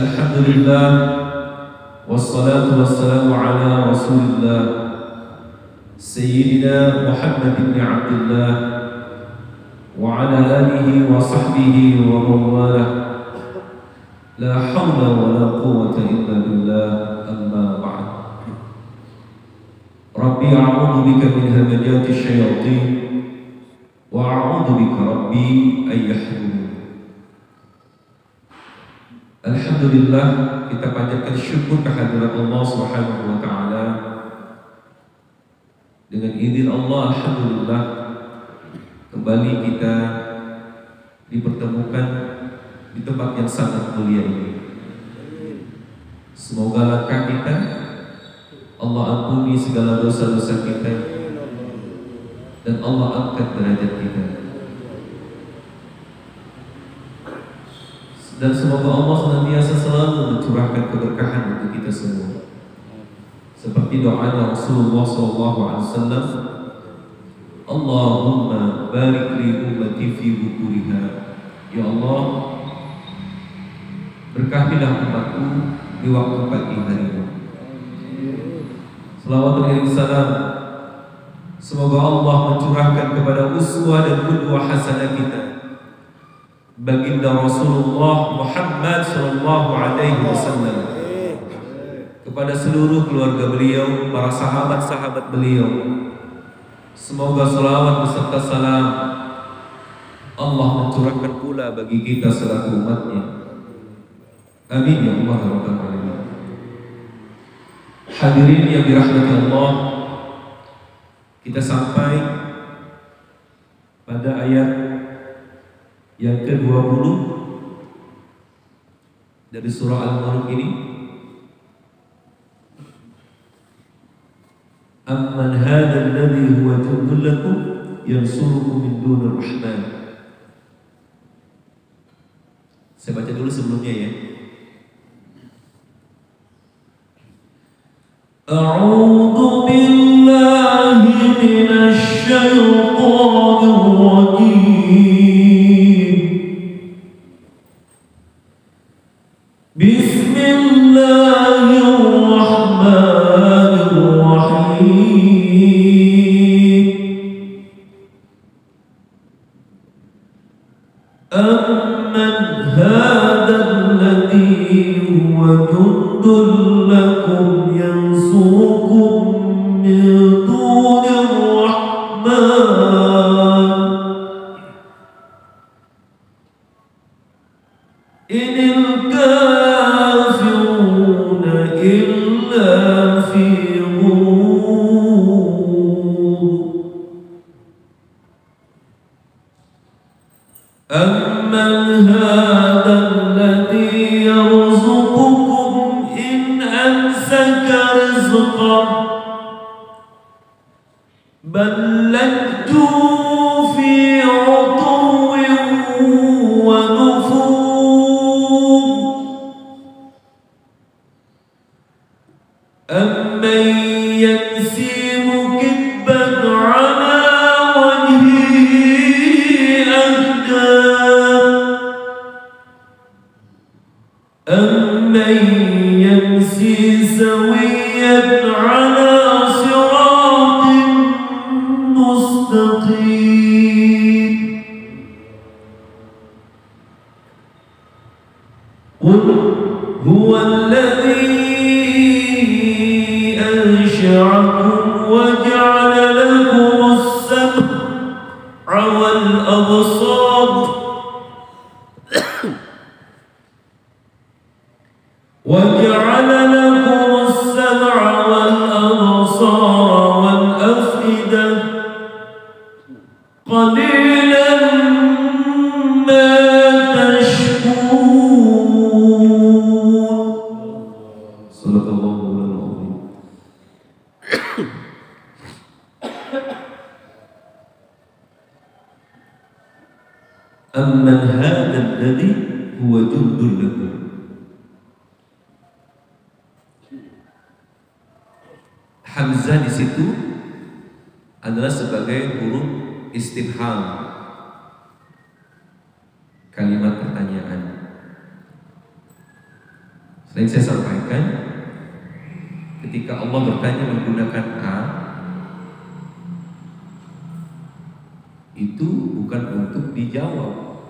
الحمد لله والصلاة والسلام على رسول الله سيدنا محمد بن عبد الله وعلى آله وصحبه ومن والاه. لا حول ولا قوة إلا بالله. أما بعد. ربي أعوذ بك من همجات الشياطين وأعوذ بك ربي أن يحضرون Alhamdulillah kita panjatkan syukur kehadirat Allah Subhanahu wa taala. Dengan izin Allah alhamdulillah kembali kita dipertemukan di tempat yang sangat mulia ini. Semoga langkah kita Allah ampuni segala dosa-dosa kita dan Allah angkat derajat kita. Dan semoga Allah senantiasa selalu mencurahkan keberkahan untuk kita semua. Seperti doanya Rasulullah SAW, Allahumma barik li ummati fi. Ya Allah, berkahilah umatku di waktu pagi hari. Salawat dan salam Semoga Allah mencurahkan kepada uswah dan kedua hasanah kita baginda Rasulullah Muhammad sallallahu alaihi wasallam kepada seluruh keluarga beliau, para sahabat-sahabat beliau. Semoga selawat beserta salam Allah mencurahkan pula bagi kita selaku umatnya. Amin ya Allah ya. Hadirin yang dirahmati Allah, kita sampai pada ayat yang ke-20 dari surah Al-Mulk ini. Amman hadha alladhi huwa jundul lakum yansurukum min dunir rahman. Saya baca dulu sebelumnya ya. A'udzu من الكافرين Bertanya menggunakan A itu bukan untuk dijawab.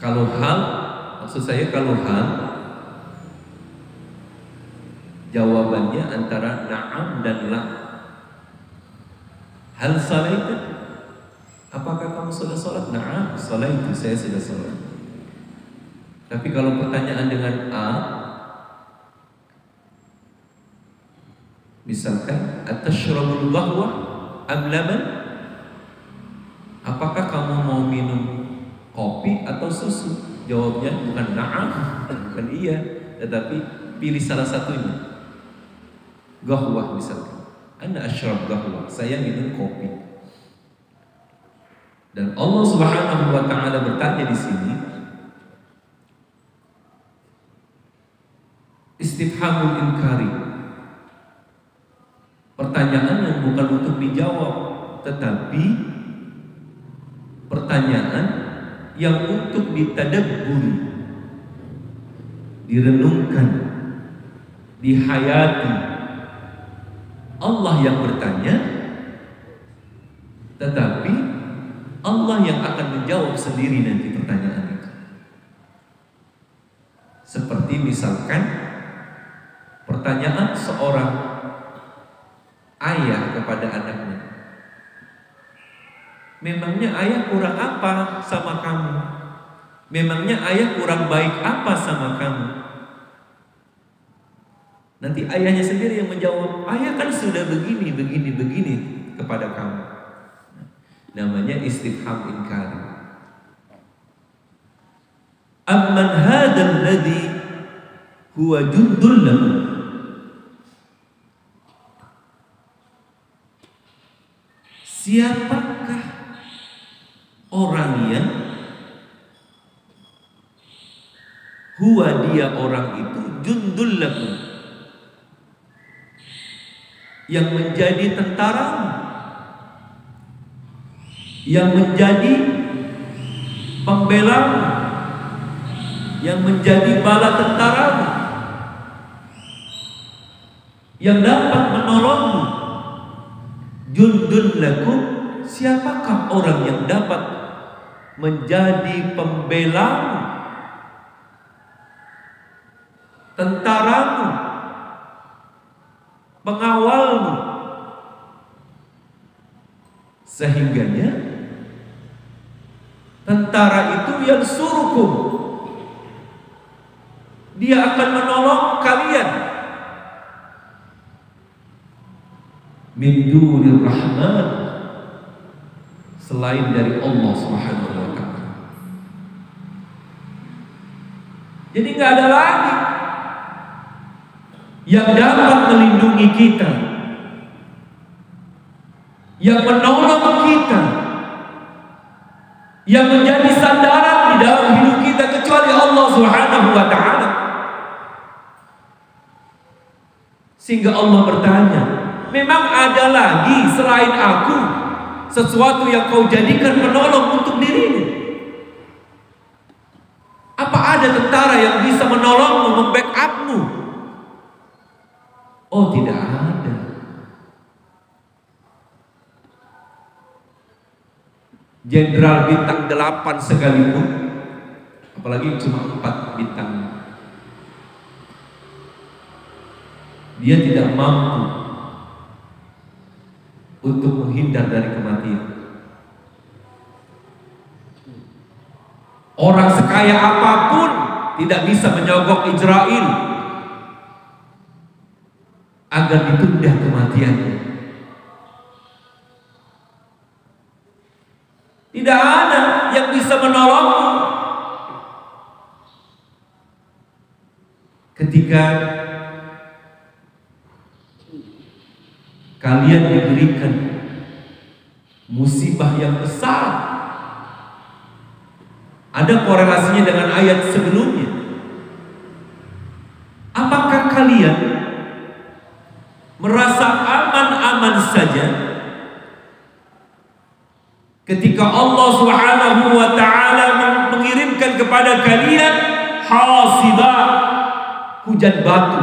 Kalau hal, maksud saya kalau hal jawabannya antara na'am dan la. Hal salah itu Apakah kamu sudah sholat? Nah, sholat itu saya sudah sholat. Tapi kalau pertanyaan dengan A, misalkan atashrabul bahwa am laban? Apakah kamu mau minum kopi atau susu? Jawabnya bukan na'am, bukan iya, tetapi pilih salah satunya. Gahwah misalkan. Anda ashrab gahwah, saya minum kopi. Dan Allah Subhanahu wa taala bertanya di sini istifhamul inkari. Pertanyaan yang bukan untuk dijawab, tetapi pertanyaan yang untuk ditadabburi, direnungkan, dihayati. Allah yang bertanya, tetapi Allah yang akan menjawab sendiri nanti pertanyaan itu. Seperti misalkan pertanyaan seorang ayah kepada anaknya. Memangnya ayah kurang apa sama kamu? Memangnya ayah kurang baik apa sama kamu? Nanti ayahnya sendiri yang menjawab, ayah kan sudah begini, begini, begini kepada kamu namanya istifham inkari amman hadha alladhi huwa jundul siapakah orang yang huwa dia orang itu jundul lahu yang menjadi tentara. Yang menjadi pembela. Yang menjadi bala tentara. Yang dapat menolongmu jundun lakum siapakah orang yang dapat menjadi pembela tentaramu pengawalmu sehingganya Tentara itu yang suruhku. Dia akan menolong kalian. Min rahman selain dari Allah Subhanahu wa taala. Jadi nggak ada lagi yang dapat melindungi kita, yang menolong kita, yang menjadi sandaran di dalam hidup kita kecuali Allah Subhanahu wa taala. Sehingga Allah bertanya, "Memang ada lagi selain aku sesuatu yang kau jadikan menolong untuk dirimu?" Apa ada tentara yang bisa menolongmu, membackupmu? Oh, tidak ada. jenderal bintang 8 sekalipun apalagi cuma 4 bintang dia tidak mampu untuk menghindar dari kematian orang sekaya apa pun tidak bisa menyogok Israel agar ditunda kematiannya Tidak ada yang bisa menolongmu. Ketika kalian diberikan musibah yang besar, ada korelasinya dengan ayat sebelumnya. Apakah kalian merasa aman-aman saja Ketika Allah Subhanahu wa taala mengirimkan kepada kalian hasiba hujan batu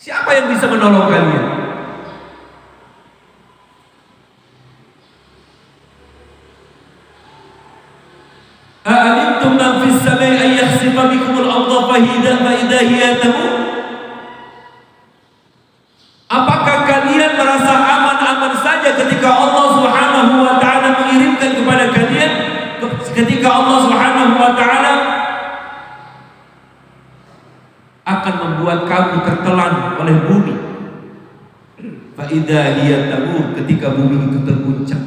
siapa yang bisa menolong kalian الأرض فإذا فإذا هي تمور Apakah kalian merasa aman-aman saja ketika Allah Subhanahu wa taala mengirimkan kepada kalian ketika Allah Subhanahu wa taala akan membuat kamu tertelan oleh bumi. Fa idza hiya tamur ketika bumi itu terguncang.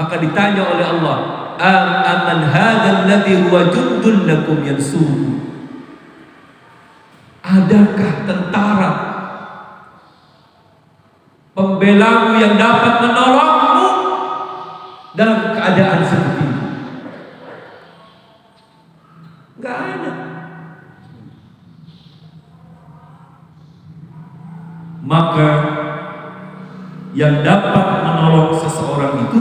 Maka ditanya oleh Allah, "Am aman hadzal ladzi huwa jundun lakum yansuru?" Adakah tentara pembelamu yang dapat menolongmu dalam keadaan seperti itu? Enggak ada. Maka yang dapat menolong seseorang itu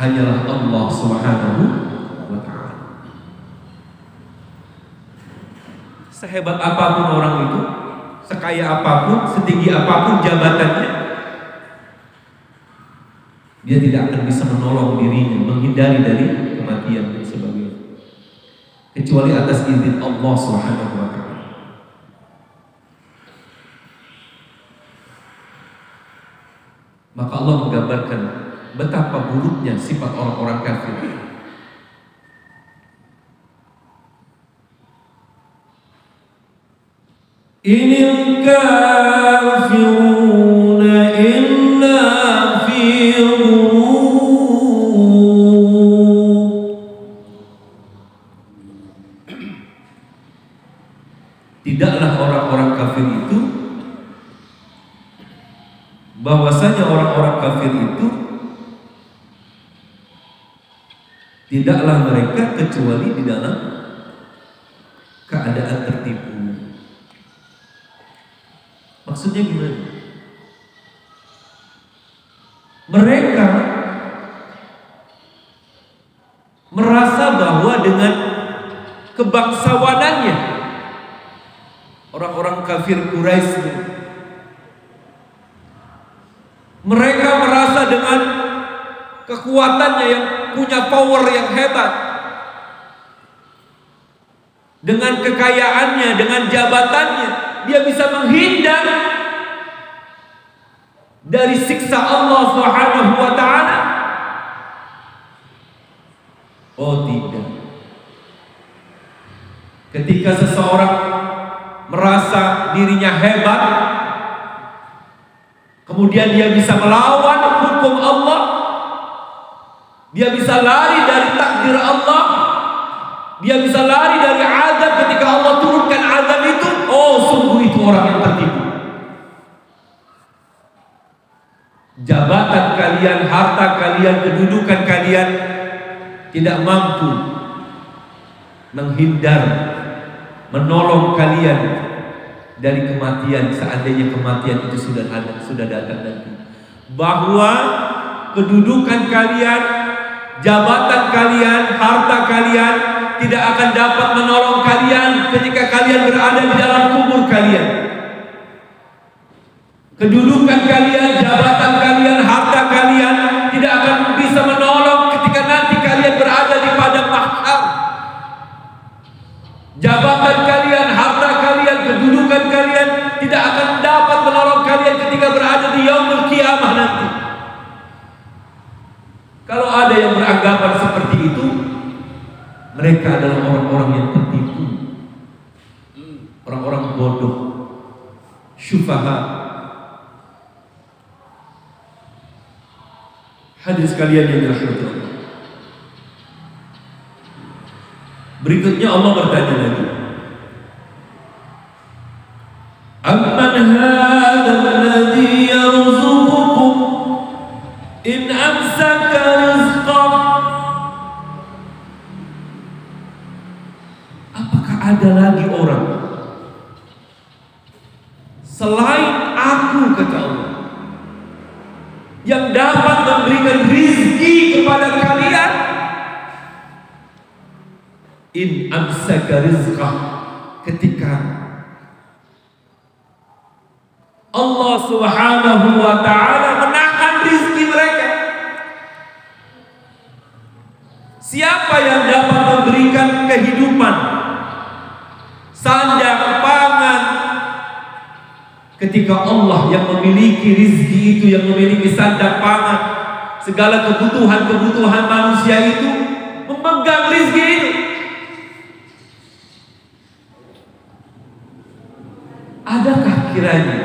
hanyalah Allah Subhanahu wa taala. Sehebat apa pun orang itu, sekaya apa pun, setinggi apa pun jabatannya, dia tidak akan bisa menolong dirinya, menghindari dari kematian dan sebagainya. Kecuali atas izin Allah Subhanahu wa taala. Maka Allah menggambarkan betapa buruknya sifat orang-orang kafir. Inil tidaklah mereka kecuali di dalam keadaan tertipu. Maksudnya gimana? Mereka merasa bahwa dengan kebangsawanannya orang-orang kafir Quraisy mereka merasa dengan kekuatannya yang punya power yang hebat dengan kekayaannya, dengan jabatannya dia bisa menghindar dari siksa Allah Subhanahu wa taala. Oh tidak. Ketika seseorang merasa dirinya hebat kemudian dia bisa melawan hukum Allah dia bisa lari dari takdir Allah. Dia bisa lari dari azab ketika Allah turunkan azab itu. Oh sungguh itu orang yang tertipu. Jabatan kalian harta kalian kedudukan kalian tidak mampu menghindar menolong kalian dari kematian. Seandainya kematian itu sudah ada sudah datang nanti. Bahwa kedudukan kalian jabatan kalian harta kalian tidak akan dapat menolong kalian ketika kalian berada di dalam kubur kalian. Kedudukan kalian jabatan kalian harta kalian ada yang beranggapan seperti itu mereka adalah orang-orang yang tertipu. Orang-orang bodoh syufaha. Hadis kalian yang dirahmati Berikutnya Allah bertanya lagi. Segala kebutuhan-kebutuhan manusia itu memegang rizki itu. Adakah kiranya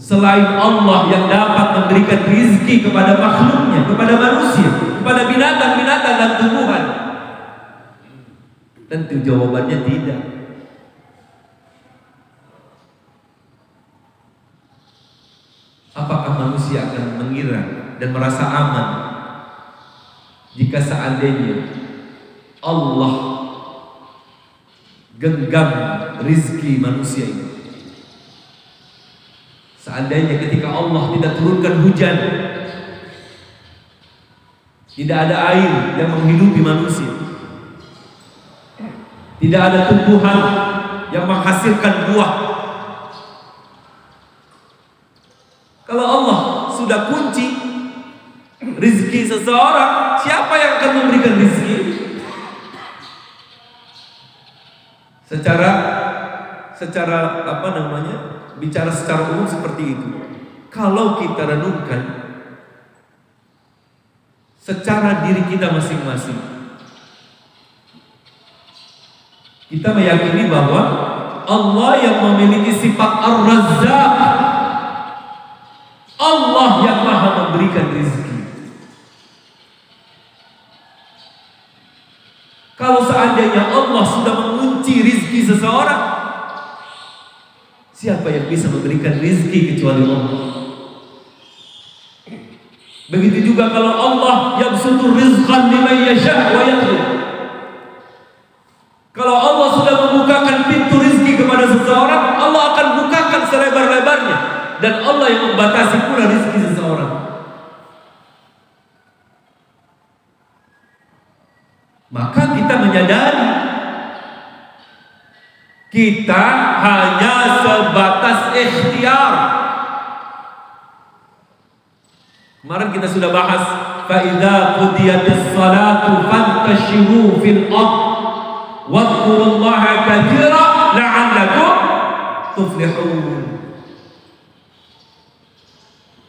selain Allah yang dapat memberikan rizki kepada makhluknya kepada manusia kepada binatang-binatang dan tumbuhan? Tentu jawabannya tidak apakah manusia akan mengira dan merasa aman jika seandainya Allah genggam rizki manusia ini. Seandainya ketika Allah tidak turunkan hujan tidak ada air yang menghidupi manusia tidak ada tumbuhan yang menghasilkan buah Kalau Allah sudah kunci rizki seseorang, siapa yang akan memberikan rizki? Secara secara apa namanya? Bicara secara umum seperti itu. Kalau kita renungkan secara diri kita masing-masing, kita meyakini bahwa Allah yang memiliki sifat Ar-Razzaq Allah yang maha memberikan rezeki. Kalau seandainya Allah sudah mengunci rezeki seseorang, siapa yang bisa memberikan rezeki kecuali Allah? Begitu juga kalau Allah yang sutur rizqan liman yasha wa. Kalau Allah sudah membukakan pintu rezeki kepada seseorang, Allah akan bukakan selebar-lebarnya dan Allah yang membatasi pula rezeki seseorang. Maka kita menyadari kita hanya sebatas ikhtiar. Kemarin kita sudah bahas فَإِذَا قُضِيَتِ الصَّلَاةُ فَانْتَشِرُوا فِي الْأَرْضِ وَاذْكُرُوا اللَّهَ كَثِيرًا لَعَلَّكُمْ تُفْلِحُونَ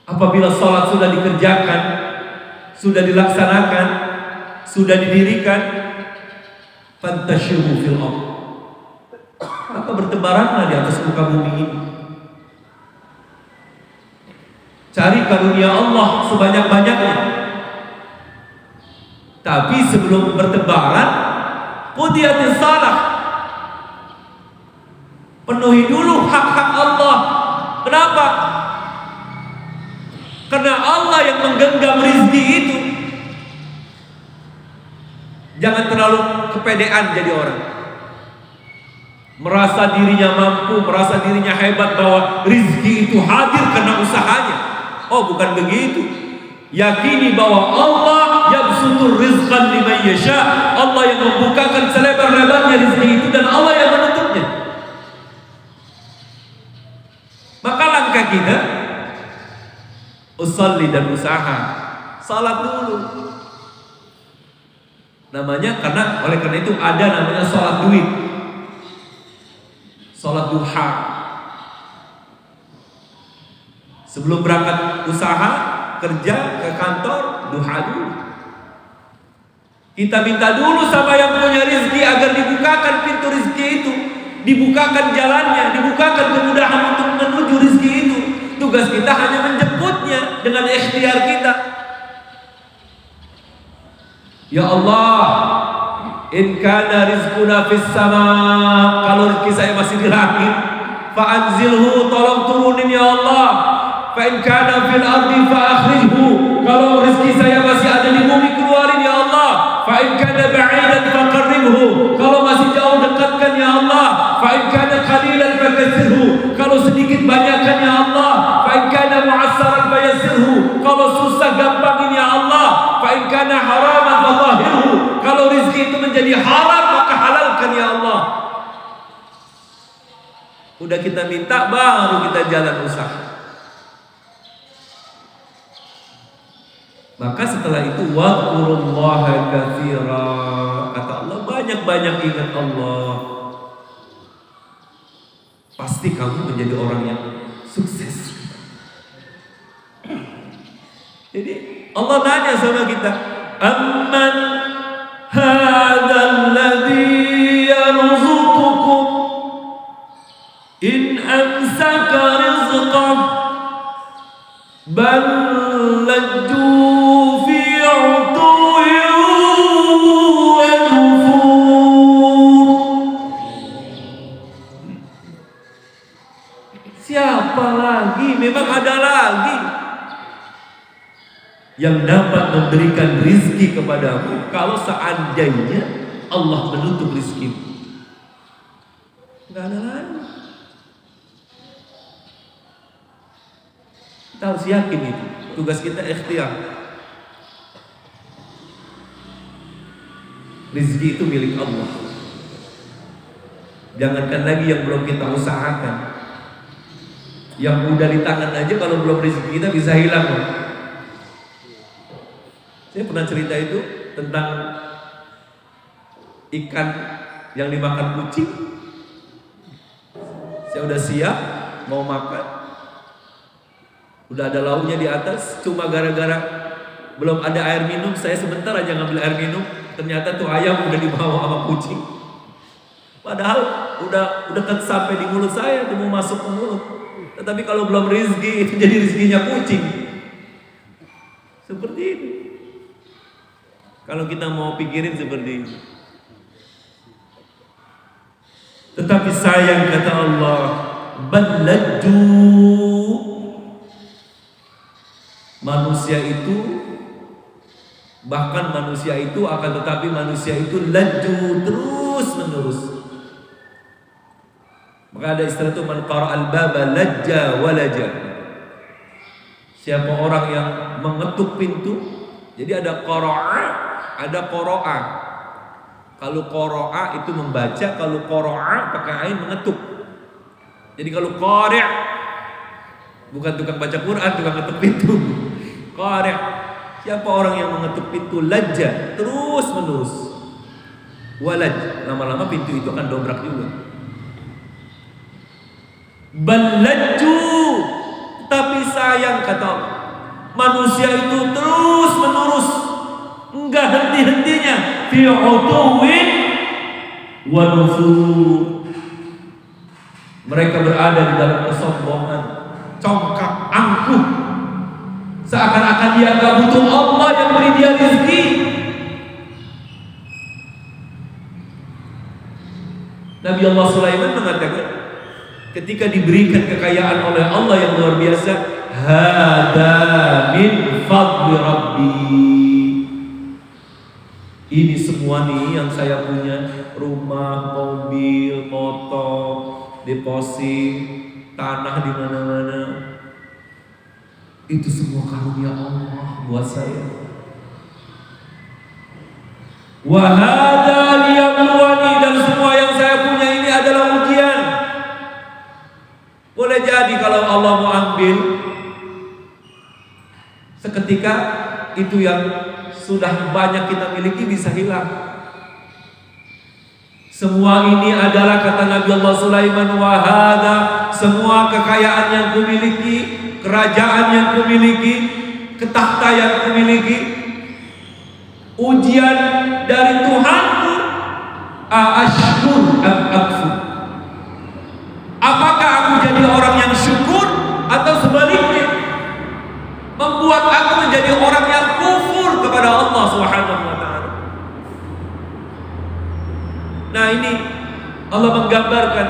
Apabila sholat sudah dikerjakan, sudah dilaksanakan, sudah didirikan, fantasyiru fil Maka bertebaranlah di atas muka bumi ini. Cari karunia Allah sebanyak-banyaknya. Tapi sebelum bertebaran, qudiyatis salah. Penuhi dulu hak-hak Allah. Kenapa? Karena Allah yang menggenggam rizki itu. Jangan terlalu kepedean jadi orang. Merasa dirinya mampu, merasa dirinya hebat bahwa rizki itu hadir karena usahanya. Oh bukan begitu. Yakini bahwa Allah yang sutur rizqan liman yasha. Allah yang membukakan selebar-lebarnya rizki itu Dan Allah yang menutupnya. Maka langkah kita usalli dan usaha. Salat dulu. Namanya karena oleh karena itu ada namanya salat duit. Salat duha. Sebelum berangkat usaha kerja ke kantor duha dulu. Kita minta dulu sama yang punya rezeki agar dibukakan pintu rezeki itu. Dibukakan jalannya dibukakan kemudahan untuk menuju rezeki itu. Tugas kita hanya menjemputnya dengan ikhtiar kita. Ya Allah, in kana rizquna fis sama, kalau rezeki saya masih di langit, fa anzilhu, tolong turunin ya Allah. Fa in kana fil ardi fa akhrijhu, kalau rezeki saya masih ada di bumi keluarin ya Allah. Fa in kana ba'idan fa qarribhu, kalau masih jauh dekatkan ya Allah. Fa in kana qalilan fa kalau sedikit banyakkan ya Allah. Fatahirhu. Kalau rizki itu menjadi haram maka halalkan ya Allah. Udah kita minta baru kita jalan usaha. Maka setelah itu wadkurullaha katsira. Kata Allah banyak-banyak ingat Allah. Pasti kamu menjadi orang yang sukses. Jadi Allah nanya sama kita, "Amman hadzal ladzi yarzuqukum in amsaka rizqah bal memberikan rizki kepadamu kalau seandainya Allah menutup rizkimu. Enggak ada lagi. Kita harus yakin itu. Tugas kita ikhtiar. Rizki itu milik Allah. Jangankan lagi yang belum kita usahakan. Yang udah di tangan aja kalau belum rezeki kita bisa hilang. Saya pernah cerita itu tentang ikan yang dimakan kucing. Saya udah siap mau makan. Udah ada lauknya di atas, cuma gara-gara belum ada air minum, saya sebentar aja ngambil air minum, ternyata tuh ayam udah dibawa sama kucing. Padahal udah udah sampai di mulut saya, tuh mau masuk ke mulut. Tetapi kalau belum rezeki itu jadi rezekinya kucing. Seperti itu. Kalau kita mau pikirin seperti itu. Tetapi sayang kata Allah, baladu manusia itu bahkan manusia itu akan tetapi manusia itu laju terus menerus maka ada istilah itu man al-baba lajja walaja. Siapa orang yang mengetuk pintu, jadi ada qara'a, ada qara'a. Kalau qara'a itu membaca, kalau qara'a pakai ain mengetuk. Jadi kalau qari' bukan tukang baca Quran, tukang ngetuk pintu. Qari' siapa orang yang mengetuk pintu lajja terus menerus. Walaj, lama-lama pintu itu akan dobrak juga. Balaju tapi sayang kata manusia itu terus menerus enggak henti-hentinya. Fi utuwin wa mereka berada di dalam kesombongan. Congkak angkuh. Seakan-akan dia enggak butuh Allah yang beri dia rezeki. Nabi Allah Sulaiman mengatakan ketika diberikan kekayaan oleh Allah yang luar biasa hada min fadli rabbi ini semua nih yang saya punya rumah, mobil, motor, deposit, tanah di mana-mana. Itu semua karunia Allah buat saya. Wahada liyabluwani dan semua yang saya punya ini adalah ujian. Boleh jadi kalau Allah mau ambil seketika itu yang sudah banyak kita miliki bisa hilang. Semua ini adalah kata Nabi Allah Sulaiman wahada semua kekayaan yang kumiliki, kerajaan yang kumiliki, ketakhta yang kumiliki, ujian dari Tuhanku. Aashkur am. Apakah aku jadi orang yang syukur atau sebaliknya? Membuat aku menjadi orang yang kufur kepada Allah Subhanahu wa taala. Nah, ini Allah menggambarkan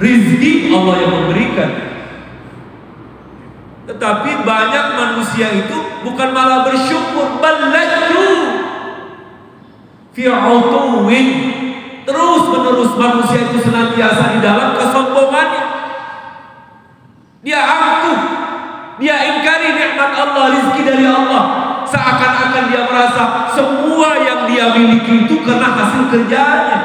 rizki Allah yang memberikan. Tetapi banyak manusia itu bukan malah bersyukur, balaju fi Terus menerus manusia itu senantiasa di dalam kesombongannya. Dia angkuh, dia ingkari nikmat Allah, rizki dari Allah. Seakan-akan dia merasa dia miliki itu karena hasil kerjanya.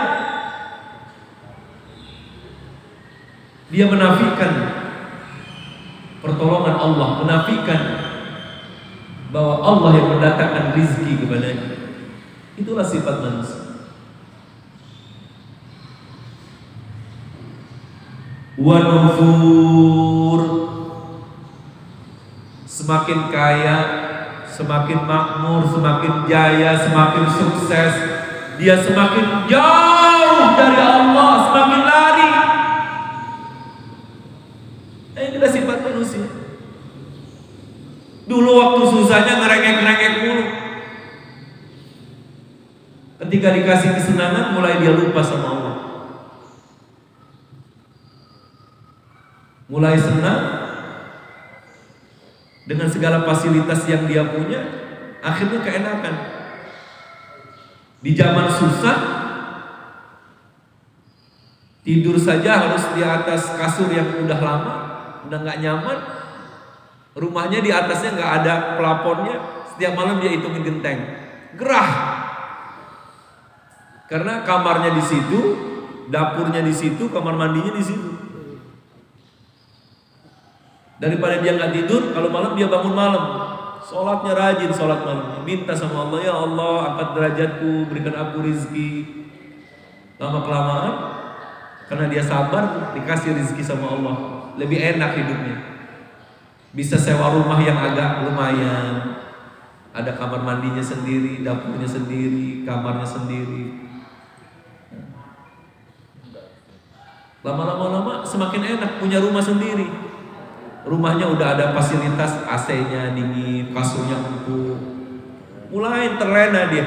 Dia menafikan pertolongan Allah, menafikan bahwa Allah yang mendatangkan rizki kepadanya. Itulah sifat manusia. Wanufur semakin kaya, semakin makmur, semakin jaya, semakin sukses, dia semakin jauh dari Allah, semakin lari. Eh, ini adalah sifat manusia. Dulu waktu susahnya ngerengek-ngerengek mulu. Ketika dikasih kesenangan mulai dia lupa sama Allah. Mulai senang dengan segala fasilitas yang dia punya, akhirnya keenakan. Di zaman susah, tidur saja harus di atas kasur yang udah lama, udah nggak nyaman. Rumahnya di atasnya nggak ada pelaponnya, setiap malam dia hitungin genteng, gerah. Karena kamarnya di situ, dapurnya di situ, kamar mandinya di situ. Daripada dia nggak tidur, kalau malam dia bangun malam, sholatnya rajin, sholat malam. Minta sama Allah, ya Allah angkat derajatku, berikan aku rizki. Lama kelamaan, karena dia sabar, dikasih rizki sama Allah. Lebih enak hidupnya. Bisa sewa rumah yang agak lumayan. Ada kamar mandinya sendiri, dapurnya sendiri, kamarnya sendiri. Lama-lama lama semakin enak punya rumah sendiri. Rumahnya udah ada fasilitas AC-nya dingin, kasurnya empuk. Mulai terlena dia.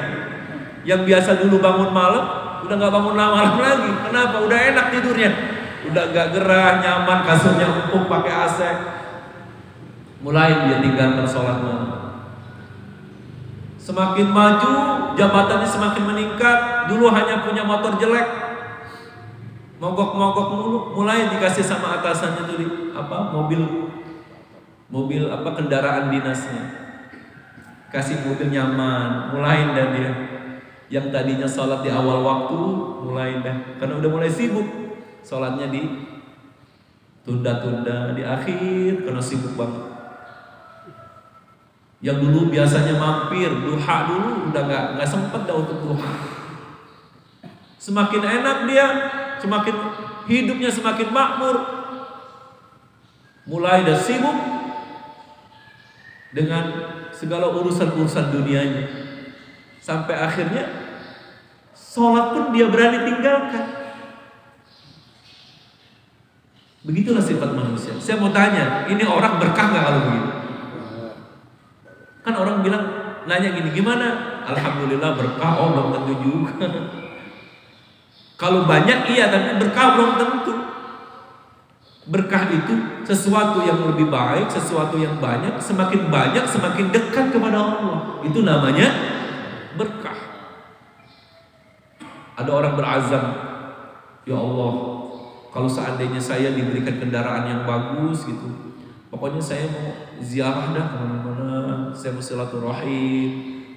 Yang biasa dulu bangun malam, udah nggak bangun malam lagi. Kenapa? Udah enak tidurnya. Udah gak gerah, nyaman, kasurnya empuk, pakai AC. Mulai dia tinggalkan sholat malam. Semakin maju, jabatannya semakin meningkat. Dulu hanya punya motor jelek, mogok-mogok mulu mulai dikasih sama atasannya tuh apa mobil mobil apa kendaraan dinasnya. Kasih mobil nyaman mulai dah dia. Yang tadinya sholat di awal waktu mulai dah. Karena udah mulai sibuk sholatnya di tunda-tunda di akhir karena sibuk banget. Yang dulu biasanya mampir duha dulu udah nggak nggak sempet dah untuk duha. Semakin enak dia semakin hidupnya semakin makmur. Mulai dah sibuk dengan segala urusan-urusan dunianya. Sampai akhirnya sholat pun dia berani tinggalkan. Begitulah sifat manusia. Saya mau tanya, ini orang berkah nggak kalau begitu? Kan orang bilang, nanya gini, gimana? Alhamdulillah berkah, oh belum tentu juga. Kalau banyak iya, tapi berkah belum tentu. Berkah itu sesuatu yang lebih baik, sesuatu yang banyak, semakin banyak semakin dekat kepada Allah. Itu namanya berkah. Ada orang berazam, ya Allah, kalau seandainya saya diberikan kendaraan yang bagus gitu, pokoknya saya mau ziarah dah ke mana-mana, saya mau silaturahim,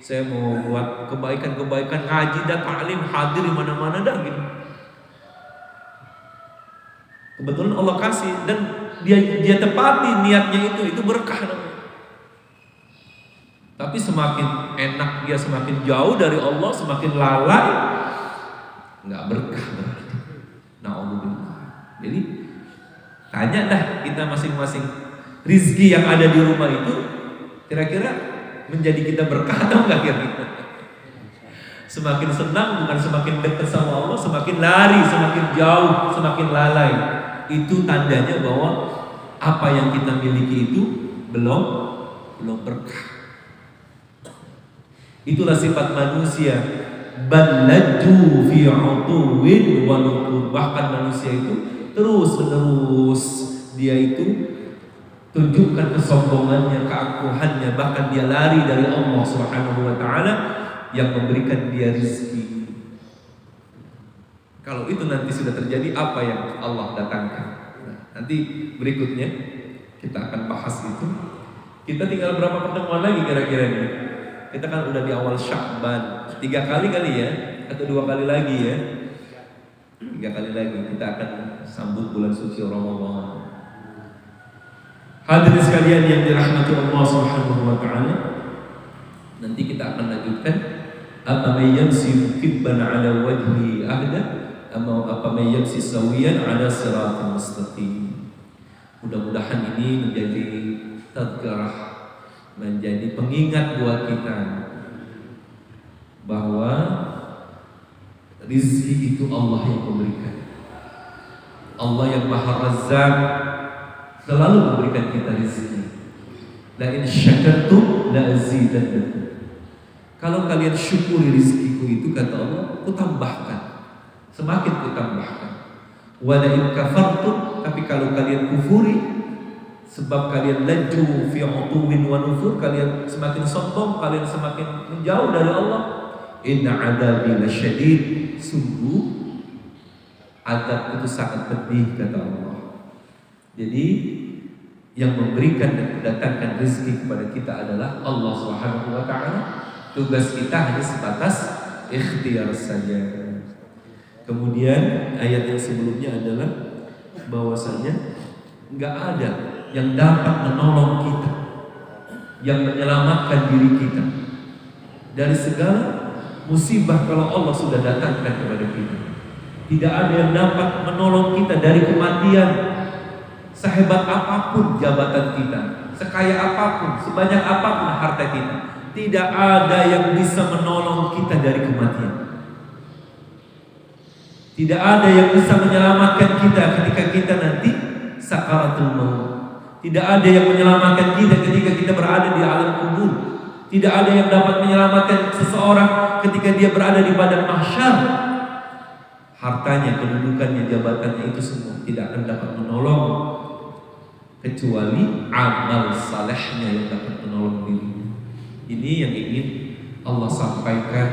saya mau buat kebaikan-kebaikan ngaji dan taklim hadir di mana-mana dah gitu. Kebetulan Allah kasih dan dia dia tepati niatnya itu itu berkah. Tapi semakin enak dia semakin jauh dari Allah, semakin lalai, nggak berkah berarti. Nauzubillah. Jadi tanya dah kita masing-masing rizki yang ada di rumah itu kira-kira menjadi kita berkah atau enggak kira-kira? Semakin senang bukan semakin dekat sama Allah, semakin lari, semakin jauh, semakin lalai. Itu tandanya bahwa apa yang kita miliki itu belum belum berkah. Itulah sifat manusia. Balaju fi utuwin Bahkan manusia itu terus menerus dia itu tunjukkan kesombongannya, keakuhannya, bahkan dia lari dari Allah Subhanahu wa taala yang memberikan dia rizki. Kalau itu nanti sudah terjadi apa yang Allah datangkan. Nah, nanti berikutnya kita akan bahas itu. Kita tinggal berapa pertemuan lagi kira-kira ini? Kita kan udah di awal Syakban. Tiga kali kali ya, atau dua kali lagi ya. Tiga kali lagi kita akan sambut bulan suci Ramadan. Hadirin sekalian yang dirahmati Allah Subhanahu wa taala. Nanti kita akan lanjutkan apa may yamsi kibban ala wajhi ahda ama apa may yamsi sawiyan ala siratal. Mudah-mudahan ini menjadi tadkarah menjadi pengingat buat kita bahwa rizki itu Allah yang memberikan. Allah yang Maha Razzaq selalu memberikan kita rizki. La in syakartum la azidannakum. Kalau kalian syukuri rizkiku itu kata Allah, ku tambahkan. Semakin ku tambahkan. Wa la in kafartum, tapi kalau kalian kufuri sebab kalian laju fi utuwin wa nufur, kalian semakin sombong, kalian semakin menjauh dari Allah. Inna adabi lasyadid. Sungguh adab itu sangat pedih kata Allah. Jadi yang memberikan dan mendatangkan rezeki kepada kita adalah Allah Subhanahu wa taala. Tugas kita hanya sebatas ikhtiar saja. Kemudian ayat yang sebelumnya adalah bahwasanya nggak ada yang dapat menolong kita, yang menyelamatkan diri kita dari segala musibah kalau Allah sudah datangkan kepada kita. Tidak ada yang dapat menolong kita dari kematian. Sehebat apa pun jabatan kita, sekaya apa pun, sebanyak apa pun harta kita, tidak ada yang bisa menolong kita dari kematian. Tidak ada yang bisa menyelamatkan kita ketika kita nanti sakaratul maut. Tidak ada yang menyelamatkan kita ketika kita berada di alam kubur. Tidak ada yang dapat menyelamatkan seseorang ketika dia berada di badan mahsyar. Hartanya, kedudukannya, jabatannya itu semua tidak akan dapat menolong kecuali amal salehnya yang dapat menolong dirinya. Ini yang ingin Allah sampaikan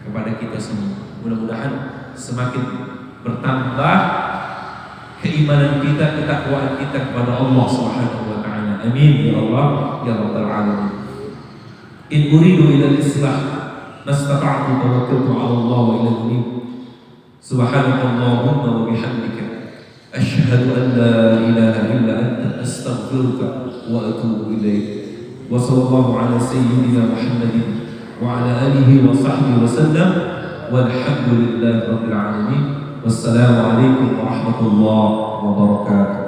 kepada kita semua. Mudah-mudahan semakin bertambah keimanan kita, ketakwaan kita kepada Allah Subhanahu wa taala. Amin ya Allah ya rabbal alamin. In uridu ila al-islah mastata'tu tawakkaltu 'ala Allah wa ila al-mim. Subhanakallahumma wa bihamdika asyhadu an la ilaha illa anta astaghfiruka wa atubu ilaik. Wa sallallahu ala sayyidina Muhammadin wa ala alihi wa sahbihi wa sallam. والحمد لله رب العالمين. والسلام عليكم ورحمة الله وبركاته.